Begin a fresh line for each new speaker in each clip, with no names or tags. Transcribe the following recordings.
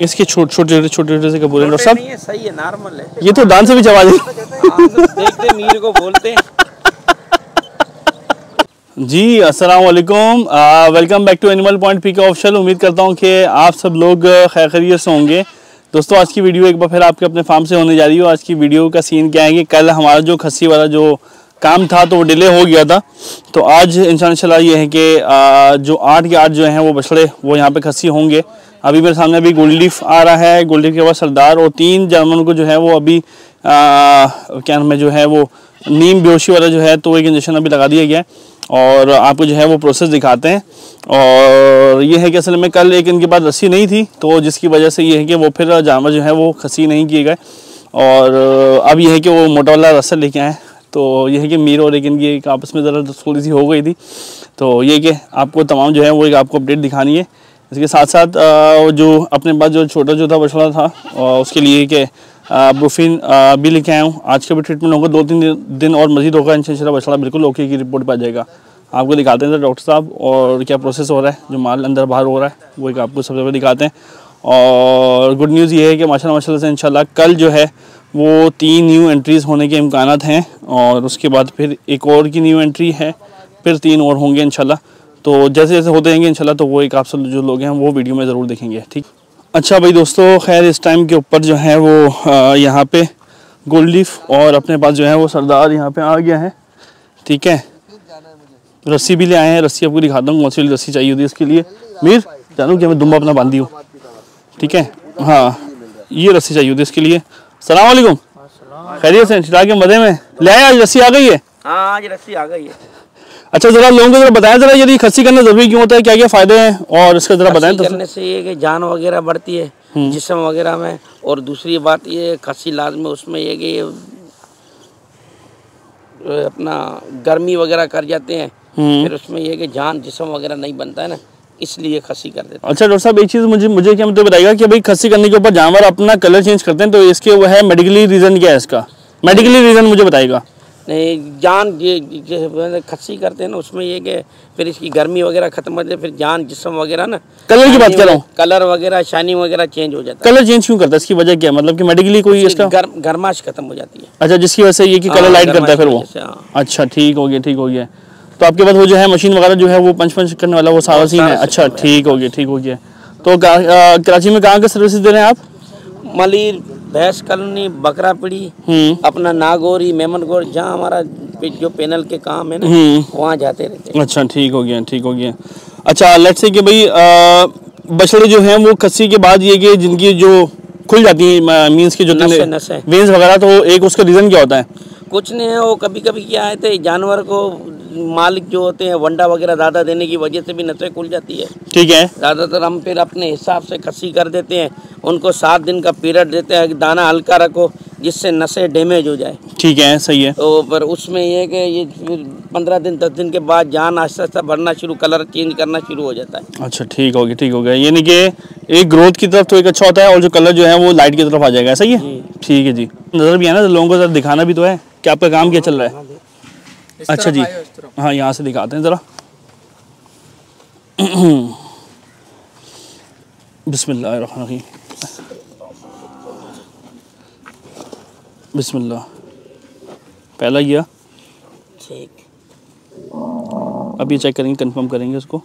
इसके छोटे छोटे छोटे छोटे से कबूतर डॉक्टर साहब
है सही है नॉर्मल है।
ये तो दान से भी
तो देखते मीर को बोलते
जी अस्सलाम वालेकुम। Welcome back to animal point P K official उम्मीद करता हूँ कि आप सब लोग खैर खैरियत से होंगे। दोस्तों आज की वीडियो एक बार फिर आपके अपने फार्म से होने जा रही है। आज की वीडियो का सीन क्या है कि कल हमारा जो खस्सी वाला जो काम था तो वो डिले हो गया था। तो आज इंशाल्लाह ये है कि जो आठ के आठ जो हैं वो बछड़े वो यहाँ पे खस्सी होंगे। अभी मेरे सामने अभी गोल्डलीफ आ रहा है। गोल्डलीफ के बाद सरदार और तीन जानवरों को जो है वो अभी क्या नाम है, जो है वो नीम बेहोशी वाला जो है तो एक इंजेक्शन अभी लगा दिया गया है और आपको जो है वो प्रोसेस दिखाते हैं। और ये है कि असल में कल एक इनके पास रस्सी नहीं थी तो जिसकी वजह से ये है कि वो फिर जानवर जो है वो खसी नहीं किए गए। और अब यह है कि वो मोटा वाला रस्सा लेके आए तो ये है कि मीर और एक इनकी आपस में ज़रा थोड़ी सी हो गई थी। तो ये कि आपको तमाम जो है वो एक आपको अपडेट दिखानी है। इसके साथ साथ जो अपने पास जो छोटा जो था, बछड़ा था उसके लिए कि ब्रूफिन भी लेके आया हूँ। आज का भी ट्रीटमेंट होगा दो तीन दिन- और मजीद होगा, इंशाल्लाह, बछड़ा बिल्कुल ओके की रिपोर्ट पर जाएगा। आपको दिखाते हैं डॉक्टर साहब और क्या प्रोसेस हो रहा है, जो माल अंदर बाहर हो रहा है, वो एक आपको सबसे पहले दिखाते हैं। और गुड न्यूज़ ये है कि माशाल्लाह माशाल्लाह से इंशाल्लाह कल जो है, वो तीन न्यू एंट्रीज़ होने के इम्कान हैं और उसके बाद फिर एक और की न्यू एंट्री है, फिर तीन और होंगे इंशाल्लाह। तो जैसे जैसे होते रहेंगे इंशाल्लाह तो वो एक आप सब जो लोग हैं वो वीडियो में ज़रूर देखेंगे ठीक? अच्छा भाई दोस्तों खैर इस टाइम के ऊपर जो है वो यहाँ पे गोल्ड लीफ और अपने पास जो है वो सरदार यहाँ पे आ गया है ठीक है? रस्सी भी ले आए हैं रस्सी आपको दिखाता हूँ कौन सी रस्सी चाहिए होती है इसके लिए। मीर जानू कि मैं दुम्बा अपना बांधी हूँ ठीक है? हाँ ये रस्सी चाहिए होती है इसके लिए। सलाम वालेकुम। खैरियत से के मज़े में? ले आए आज रस्सी आ गई है?
हाँ आज रस्सी आ गई है।
अच्छा ज़रा लोगों को ज़रा बताएँ ज़रा यदि खस्सी करना ज़रूरी क्यों होता है क्या क्या फ़ायदे हैं? और इसका ज़रा बताएँ तो
करने से ये कि जान वगैरह बढ़ती है जिसम वगैरह में और दूसरी बात ये खस्सी लाजमी उसमें ये कि अपना गर्मी वगैरह कर जाते हैं
हम्म।
फिर उसमें ये कि जान जिसम वगैरह नहीं बनता है ना इसलिए खसी कर देते
अच्छा डॉक्टर साहब एक चीज़ मुझे मुझे क्या मतलब बताइएगा कि भाई खसी करने के ऊपर जानवर अपना कलर चेंज करते हैं तो इसके वो है मेडिकली रीज़न क्या है इसका? मेडिकली रीज़न मुझे बताइएगा।
नहीं जान ये खस्सी करते हैं ना उसमें ये कि फिर इसकी गर्मी वगैरह खत्म हो जाए फिर जान जिसम वगैरह ना
कलर की बात कर। रहा हूँ
कलर वगैरह शाइनिंग वगैरह चेंज हो जाता है।
कलर चेंज क्यों करता है? इसकी वजह क्या मतलब कि मेडिकली कोई इसका
गर्म गर्माश खत्म हो जाती है।
अच्छा जिसकी वजह से ये कि कलर
हाँ,
लाइट करता है फिर वो।
हाँ।
अच्छा ठीक हो गया ठीक हो गया। तो आपके पास वो जो है मशीन वगैरह जो है वो पंच पंच करने वाला वो सारा सीन है। अच्छा ठीक हो गया ठीक हो गया। तो कराची में कहाँ के सर्विसेज़ दे रहे हैं आप?
मलिर भैंस कॉलोनी बकरा पीड़ी
हम्म।
अपना नागौरी मेमनगौर जहाँ हमारा जो पैनल के काम है ना
हम्म।
वहाँ जाते रहते
अच्छा ठीक हो गया ठीक हो गया। अच्छा लेट से कि भाई बछड़े जो हैं वो खस्सी के बाद ये कि जिनकी जो खुल जाती है मीन्स की जो
नसें-।
वेन्स वगैरह तो एक उसका रीज़न क्या होता है?
कुछ नहीं है वो कभी कभी क्या है थे जानवर को मालिक जो होते हैं वंडा वगैरह ज़्यादा देने की वजह से भी नसें खुल जाती है।
ठीक है।
ज़्यादातर हम फिर अपने हिसाब से खस्सी कर देते हैं उनको सात दिन का पीरियड देते हैं दाना हल्का रखो जिससे नसें डैमेज हो जाए।
ठीक है सही है।
तो पर उसमें ये है कि ये पंद्रह दिन दस दिन के बाद जान आहिस्ता आहिस्ता बढ़ना शुरू कलर चेंज करना शुरू हो जाता है।
अच्छा ठीक हो गया ठीक हो गया यानी कि एक ग्रोथ की तरफ़ तो एक अच्छा होता है और जो कलर जो है वो लाइट की तरफ़ आ जाएगा सही है? ठीक है जी। नज़र भी है ना लोगों को दिखाना भी तो है। कि आपका काम क्या चल रहा है? अच्छा जी। हाँ यहाँ से दिखाते हैं ज़रा। बिस्मिल्लाह बिस्मिल्लाह। पहला गया
ठीक।
अब ये चेक करेंगे कंफर्म करेंगे उसको।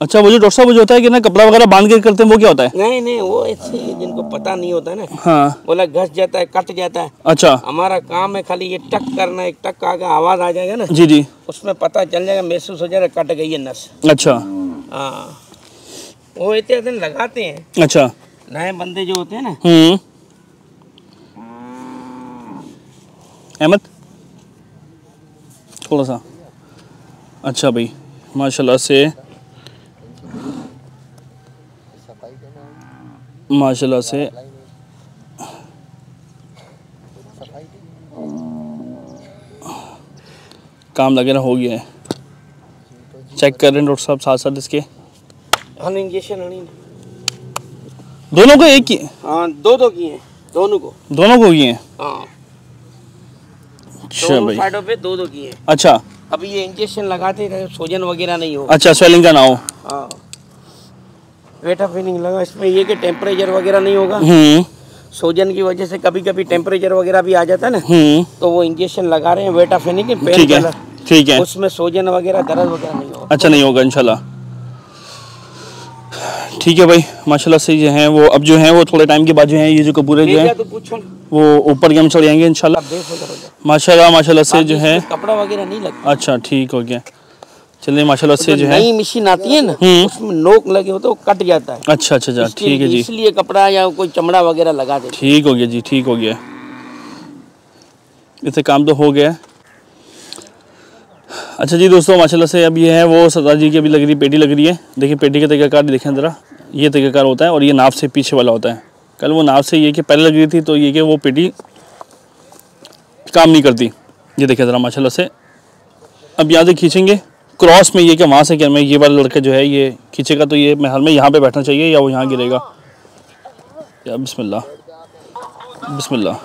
अच्छा वो जो डॉक्टर साहब जो होता है कि ना कपड़ा वगैरह बाँध के करते हैं वो क्या होता है?
नहीं नहीं वो ऐसे जिनको पता नहीं होता है ना।
हाँ।
बोला घस जाता है कट जाता है।
अच्छा।
हमारा काम है खाली ये टक करना एक टक आगे आवाज़ आ जाएगा ना
जी जी।
उसमें पता चल जाएगा महसूस हो जाएगा कट गई है नस।
अच्छा।
हाँ। वो इतने दिन लगाते हैं।
अच्छा।
नए बंदे जो होते हैं ना।
हम्म। अहमद? थोड़ा सा। अच्छा भाई माशाल्लाह से माशाल्लाह से। काम वगैरह हो गया है। चेक कर रहे हैं डॉक्टर साहब साथ साथ इसके
इंजेक्शन
दोनों को एक ही?
हाँ दो दो किए हैं दोनों को।
दोनों को किए हैं?
हाँ।
अच्छा भाई।
साइडों पे दो दो किए हैं।
अच्छा।
अभी ये इंजेक्शन लगाते रहे सोजन वगैरह नहीं हो।
अच्छा स्वेलिंग का ना हो।
हाँ। वेटा फिनिंग लगा इसमें ये कि टेम्परेचर वगैरह नहीं होगा।
हम्म।
सोजन की वजह से कभी कभी टेम्परेचर वगैरह भी आ जाता है ना
हम्म।
तो वो इंजेक्शन लगा रहे हैं वेटा फिनिंग पेन
ठीक है ठीक है।
उसमें सोजन वगैरह दर्द वगैरह नहीं होगा।
अच्छा नहीं होगा इंशाल्लाह। ठीक है भाई माशाल्लाह से जो है वो अब जो है वो थोड़े टाइम के बाद जो है ये जो कपूरे जो है
तो
वो ऊपर के हम चढ़ जाएँगे
देखो
माशाल्लाह माशाल्लाह से जो है।
कपड़ा वगैरह नहीं लगता।
अच्छा ठीक हो गया। चलिए माशाल्लाह से
जो
जो है।
नई मशीन आती है ना
हम्म।
उसमें नोक लगे हो तो कट जाता है।
अच्छा अच्छा अच्छा ठीक है जी।
इसलिए कपड़ा या कोई चमड़ा वगैरह लगा देते
ठीक हो गया जी ठीक हो गया। इससे काम तो हो गया। अच्छा जी दोस्तों माशाल्लाह से अब ये है वो सरदार जी की अभी लग रही पेटी लग रही है। देखिए पेटी का तरीकाकार देखें ज़रा। ये तरीकाकार होता है और ये नाव से पीछे वाला होता है। कल वो नाव से ये कि पहले लग रही थी तो ये कि वो पेटी काम नहीं करती। ये देखिए ज़रा माशाल्लाह से। अब यहाँ से खींचेंगे। क्रॉस में ये कि वहाँ से क्या मैं ये वाला लड़का जो है ये खींचेगा तो ये मैं हाल में यहाँ पे बैठना चाहिए या वो यहाँ गिरेगा? या बिस्मिल्लाह। बिस्मिल्लाह।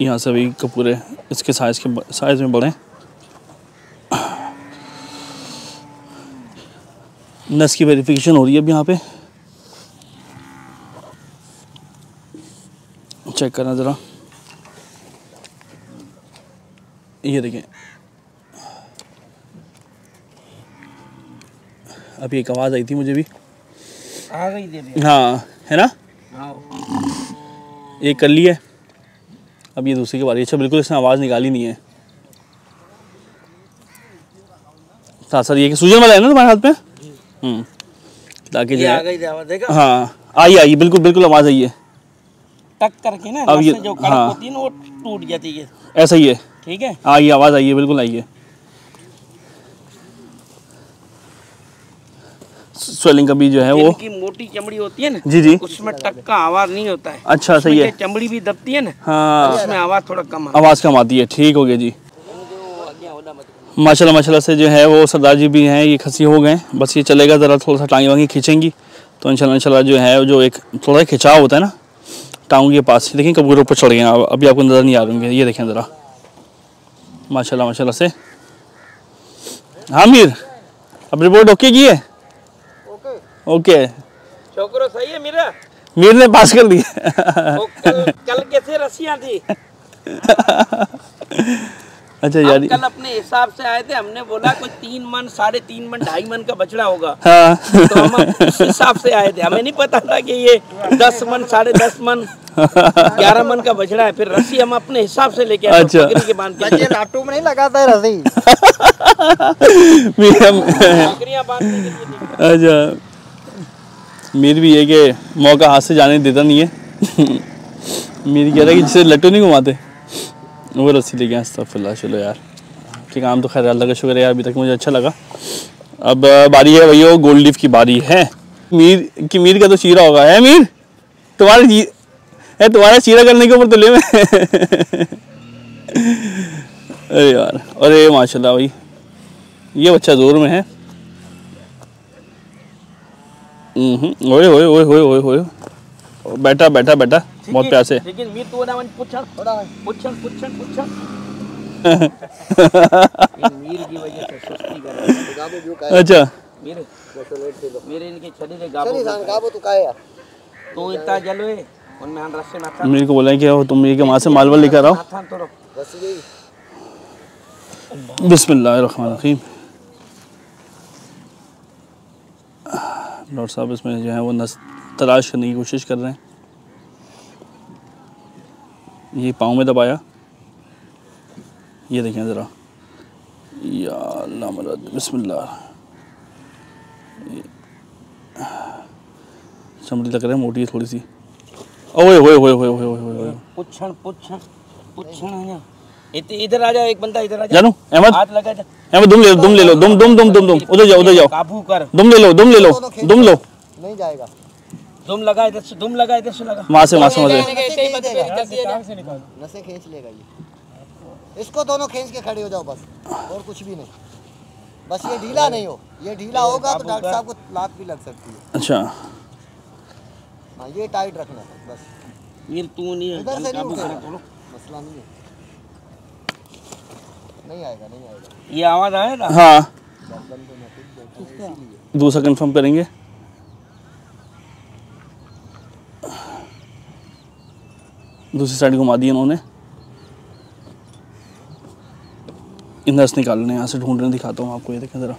यहाँ से भी कपूरे इसके साइज़ के साइज़ में बढ़े। नस की वेरिफिकेशन हो रही है अब यहाँ पे। चेक करना ज़रा। ये देखें। अभी एक आवाज़ आई थी मुझे भी।
आ गई दे
हाँ है ना?
हाँ।
एक कर ली है। अब ये दूसरी की बारी अच्छा बिल्कुल इसने आवाज़ निकाली नहीं है। साथ साथ ये कि सूजन वाला है ना तुम्हारे हाथ में? हम्म। ताकि जो
ये आ
है
गई
हाँ आई आई बिल्कुल बिल्कुल आवाज़ आई है।
टक करके ना
अब ये-
जो
हाँ।
होती है ना वो टूट जाती है।
ऐसा ही है।
ठीक है?
आई आवाज़ आई है बिल्कुल आई है। स्वेलिंग का भी जो है वो
इनकी मोटी चमड़ी होती है ना
जी जी।
उसमें टक का आवाज़ नहीं होता है।
अच्छा सही है।
चमड़ी भी दबती है ना
हाँ।
उसमें आवाज़ थोड़ा कम
आवाज़ कम आती है ठीक हो गया जी। माशाल्लाह माशाल्लाह से जो है वो सरदार जी भी हैं ये खसी हो गए बस ये चलेगा ज़रा थोड़ा सा टांगी वांगी खींचेंगी। तो इंशाल्लाह इंशाल्लाह जो है जो एक थोड़ा खिंचाव होता है ना टांगों के पास। देखें कबूतर ऊपर चढ़ गए अभी आपको नज़र नहीं आ रहे होंगे। ये देखें ज़रा। माशाल्लाह माशाल्लाह से। हाँ मीर अब रिपोर्ट ओके की है? ओके
छोकरो सही है मेरा?
मीर ने पास कर दिया।
कल, कल कैसे रस्सियाँ थी?
अच्छा यार।
कल अपने हिसाब से आए थे हमने बोला कोई तीन मन साढ़े तीन मन ढाई मन का बछड़ा होगा।
हाँ।
तो हम उस हिसाब से आए थे। हमें नहीं पता था कि ये दस मन साढ़े दस मन ग्यारह मन का बछड़ा है। फिर रस्सी हम अपने हिसाब से लेके आए
अच्छा।
के बाँध के
नाटू में नहीं लगाता है रसी
मीर हम-
बकरियाँ बांधने के लिए। नहीं।
अच्छा। मीर भी है कि मौका हाथ से जाने देता नहीं है। मीर कह रहा है कि जिसे लट्टू नहीं घुमाते, वो रस्सी लेके आए। अस्तगफुरुल्लाह, चलो यार। कि काम तो खैर, अल्लाह का शुक्र है यार अभी तक मुझे अच्छा लगा। अब बारी है भैया गोल्ड लीफ की बारी है। मीर, कि मीर का तो चीरा होगा, है मीर? तुम्हारे है तुम्हारा चीरा करने के ऊपर तो ले में? अरे यार, अरे माशाल्लाह भाई, ये बच्चा ज़ोर में है। ओए ओए ओए ओए ओए ओए। बैठा बैठा बैठा। बहुत प्यार से
लेकिन मीर तू ना पुछन पुछन पुछन पुछन मीर की वजह से सुस्ती कर रहा है।
अच्छा।
मीर मेरे इनके शरीर गाबो
गाबो तू काय यार
तू इतना जलवे उनमें हम रस्से ना
मेरे को बोला है कि आओ तुम ये कि वहाँ से मालवा लेकर आओ।
ना था
डॉक्टर साहब इसमें जो है वो नस, तलाश करने की कोशिश कर रहे हैं। ये पाँव में दबाया। ये देखें ज़रा। या बिस्मिल्लाह। चमड़ी लग रहा है, मोटी है थोड़ी सी। ओए ओए ओए ओए ओए ओए ओए
है ना। इत- इधर आ जा एक बंदा इधर आ जा
जानू अहमद
हाथ लगा जा
अहमद दुम ले लो दुम ले लो दुम दुम दुम दुम दुम उधर जाओ उधर जाओ
काबू कर
दुम ले लो दुम ले लो दुम लो
नहीं जाएगा
दुम लगा इधर से दुम लगा इधर से लगा
वहाँ से वहाँ से वहाँ से
नसें खींच देगा नसें खींच लेगा ये इसको दोनों खींच के खड़े हो जाओ बस और कुछ भी नहीं बस ये ढीला नहीं हो ये ढीला होगा तो डॉक्टर साहब को लात भी लग सकती है
अच्छा
हाँ ये टाइट रखना बस
मीर तू नहीं है
इधर से नहीं उठेगा मसला नहीं है नहीं आएगा नहीं आएगा।
ये आवाज़ आया
हाँ। दूसरा कंफर्म करेंगे। दूसरी साइड घुमा दी इन्होंने। इंदस निकालने यहाँ से ढूँढने दिखाता हूँ आपको ये देखें ज़रा।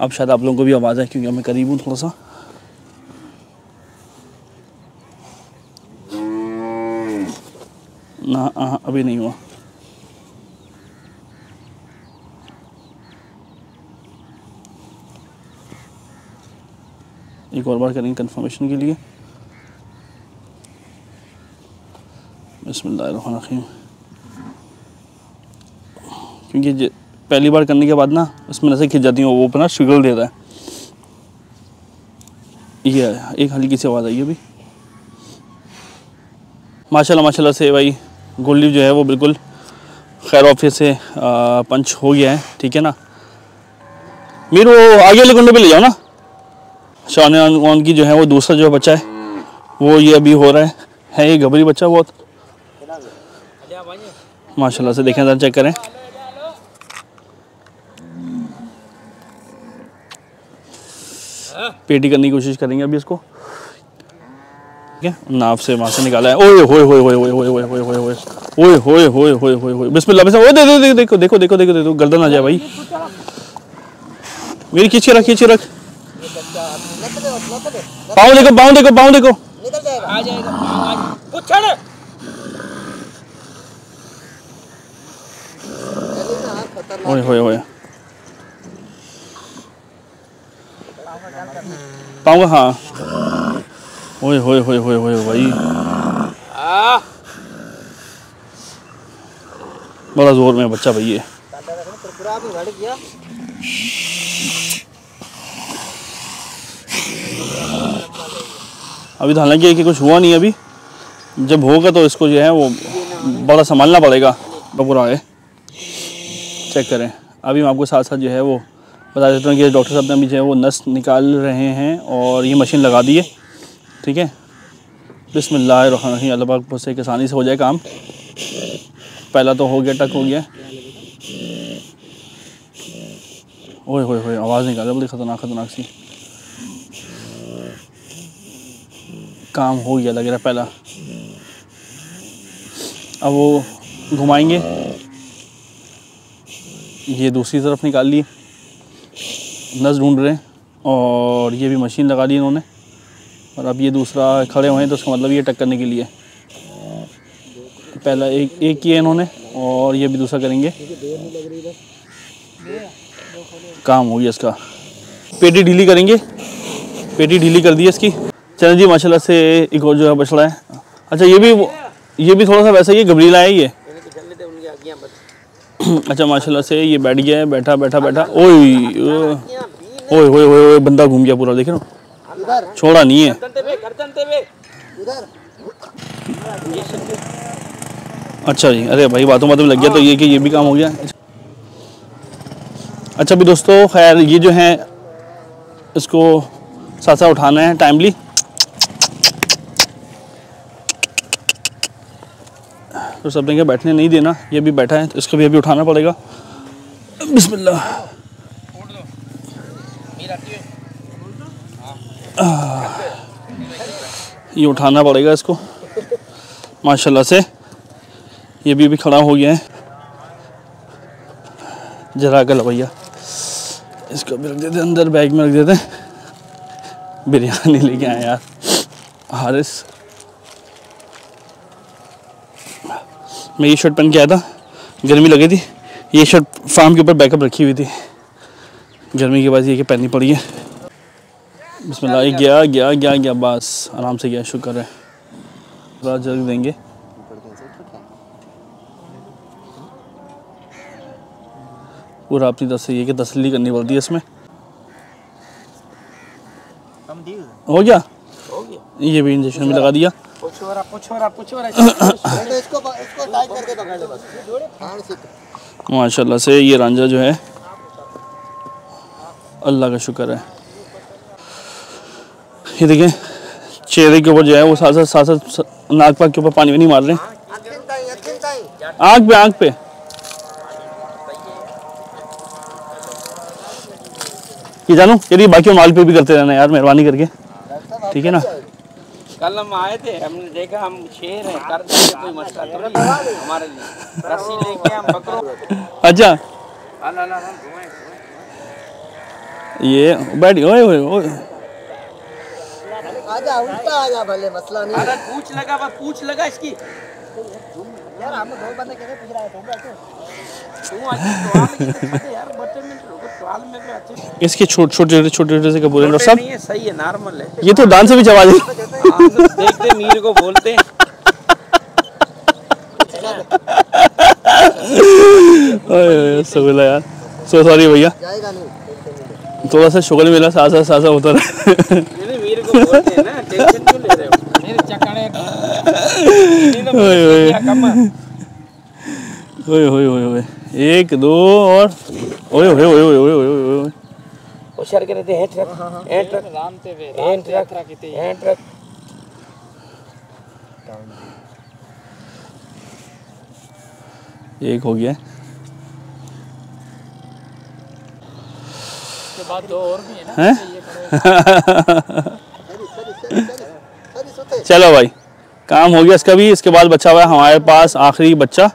अब शायद आप लोगों को भी आवाज़ है क्योंकि मैं करीब हूँ थोड़ा सा ना हाँ अभी नहीं हुआ। एक और बार करेंगे कंफर्मेशन के लिए। बसमीम क्योंकि पहली बार करने के बाद ना, उसमें नसें खिंच जाती हैं, वो अपना शिगल देता है। ये एक हल्की सी आवाज़ आई अभी। माशाल्लाह माशाल्लाह से भाई, गोली जो है वो बिल्कुल खैर ऑफ़िस से पंच हो गया है, ठीक है ना? मीर वो आगे वाले कुंडे पे ले जाओ ना। शान ऑन की जो है वो दूसरा जो बच्चा है वो ये अभी हो रहा है है ये घबरी बच्चा बहुत माशाल्लाह से देखें चेक करें पेटी करने की कोशिश करेंगे अभी इसको ठीक है से वहाँ से निकाला है ओए होए होए होए होए होए होए होए होए ओए होए होए होए होए होए बिस्मिल्लाह बिस्मिल्लाह ओ दे दे देखो देखो देखो देखो देखो गर्दन आ जाए भाई मेरी खींच के रख खींच के रख पाँव देखो पाँव देखो पाँव देखो
निकल जाएगा।
आ जाएगा
हाँ, खतरनाक
ओए होए होए पाऊँगा हाँ। ओए होए होए होए होए भाई।
आ।
बड़ा ज़ोर में बच्चा भाई ये
पूरा भी बढ़ गया
अभी तो हालाँकि कि कुछ हुआ नहीं अभी। जब होगा तो इसको जो है वो बड़ा संभालना पड़ेगा। पूरा है। चेक करें। अभी मैं आपको साथ साथ जो है वो बता देता हूँ कि डॉक्टर साहब ने अभी जो है वो नस निकाल रहे हैं और ये मशीन लगा दी है। ठीक है? पाक से आसानी से हो जाए काम। पहला तो हो गया, टक हो गया। ओए होए होए आवाज़ निकाले। बड़ी ख़तरनाक ख़तरनाक सी। काम हो गया लग रहा पहला। अब वो घुमाएँगे। ये दूसरी तरफ़ निकाल ली नस ढूंढ रहे हैं और ये भी मशीन लगा दी इन्होंने। और अब ये दूसरा खड़े हुए हैं तो उसका मतलब ये टक करने के लिए। पहला एक एक किया इन्होंने और ये भी दूसरा करेंगे। काम हो गया इसका। पेटी ढीली करेंगे। पेटी ढीली कर दी इसकी। चलो जी माशाल्लाह से एक और जो है बछड़ा है। अच्छा ये भी ये भी थोड़ा सा वैसा ही घबरीला है ये? अच्छा माशाल्लाह से ये बैठ गया है, बैठा बैठा बैठा। ओए ओए ओए ओए बंदा घूम गया पूरा, देख हो छोड़ा नहीं है। अच्छा जी, अरे भाई, बातों बातों में लग गया तो ये कि ये भी काम हो गया। अच्छा भी दोस्तों, खैर, ये जो है, इसको साथ साथ उठाना है टाइमली तो सब क्या बैठने नहीं देना, ये भी बैठा है तो इसको भी अभी उठाना पड़ेगा। बिस्मिल्लाह। ये उठाना पड़ेगा इसको। माशाल्लाह से, ये भी अभी खड़ा हो गया है। जरा गल भैया। इसको भी रख देते अंदर बैग में रख देते बिरयानी लेके आए यार। हारिस। मैं ये शर्ट पहन के आया था। गर्मी लगी थी। ये शर्ट फार्म के ऊपर बैकअप रखी हुई थी। गर्मी के बाद ये कि पहननी पड़ी है। बिस्मिल्लाह ये गया गया गया गया बस। आराम से गया शुक्र है। थोड़ा जल्द देंगे। पूरा अपनी तरफ़ से ये कि तसली करनी पड़ती है इसमें। हो। गया?
हो गया।
ये भी इंजेक्शन भी लगा दिया।
पुछो रहा पुछो रहा पुछो रहा
तो इसको इसको टाइट करके पकड़ ले बस। हाँ सिक
माशाल्लाह से ये रांझा जो है अल्लाह का शुक्र है। ये देखें चेहरे के ऊपर जो है वो साथ साथ साथ साथ नाक पाक के ऊपर पानी भी नहीं मार रहे आँख पे आँख पे। ये जानू चलिए बाकी माल पे भी करते रहना यार मेहरबानी करके। ठीक है ना?
कल हम आए थे हमने देखा हम शेर हैं कर देंगे कोई मसला थोड़ी है। हमारे लिए। रस्सी लेके हम बकरो
अच्छा।
अला अला अला, घुमाए, घुमाए।
ये बैठ ओए ओए ओए।
आजा उल्टा आजा भले मसला नहीं।
अरे पूछ लगा बस पूछ लगा इसकी।
यार हम दो बंदे कैसे पूछ रहे थे बैठो।
तू तो भी अच्छे।
इसके छोटे छोटे छोटे छोटे से
छोटे
सब?
नहीं है सही है नॉर्मल है।
ये तो दान से भी चबा दे।
हाँ, तो देखते मीर को बोलते हैं
ओए ओए सगुला यार सो सॉरी भैया
जाएगा नहीं
थोड़ा सा शुगर मिला सासा सासा होता रहा
मीर को बोलते हैं ना टेंशन क्यों ले रहे हो मेरे चकड़े
ओए ओए
है?
ओए ओए ओए ओए एक दो और ओए ओए ओए ओए ओए ओए ओए
होशियार हेट रख हेट रख एक हो गया। इसके
बाद दो और हैं
सभी सोते
चलो भाई काम हो गया इसका भी इसके बाद बच्चा हुआ है हमारे पास आखिरी बच्चा।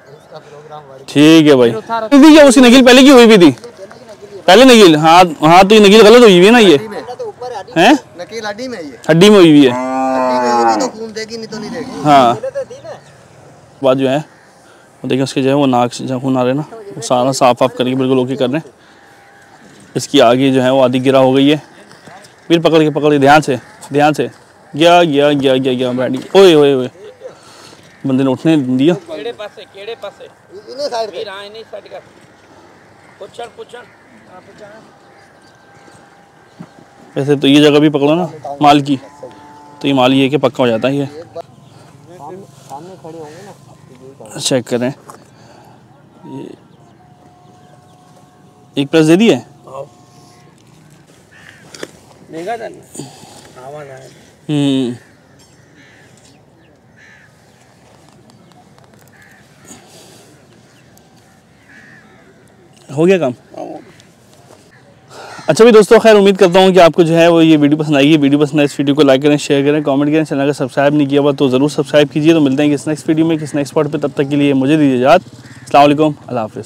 ठीक है भाई। दीदी क्या उसकी नकील पहले की हुई भी थी। पहले नकील हाँ हाँ तो ये नकील गलत हुई हुई है ना ये।
तो है,
हैं?
नकील हड्डी में
हड्डी में हुई हुई है।
तो देगी नहीं तो नहीं देगी।
हाँ। बाद जो है वो देखिए उसके जो है वो नाक से जहाँ खून आ रहे हैं ना वो सारा साफ़ वाफ करके बिल्कुल ओके कर रहे हैं। इसकी आगे जो है वो आधी गिरा हो गई है। फिर पकड़ के पकड़ के ध्यान से ध्यान से। गया गया गया गया गया बैठ गया। ओए ओए ओए। बंदे ने उठने दिया।
केड़े पासे केड़े पासे।
इन्हें साइड पे।
मीर हाँ साइड हाँ,
वैसे तो ये जगह भी पकड़ो ना माल की। तो ये माल ये कि पक्का हो जाता है ये? चेक करें। ये एक प्रेस दे दी है?
देखा था ना आवाज़ आया
हम्म। हो गया काम? अच्छा भी दोस्तों, खैर उम्मीद करता हूँ कि आपको जो है वो ये वीडियो पसंद आई है वीडियो पसंद आए इस वीडियो को लाइक करें शेयर करें कमेंट करें। चैनल का सब्सक्राइब नहीं किया हुआ तो ज़रूर सब्सक्राइब कीजिए। तो मिलते हैं किस नेक्स्ट वीडियो में, किस नेक्स्ट स्पॉट पर तब तक के लिए मुझे दीजिए याद अल्लाह हाफिज़।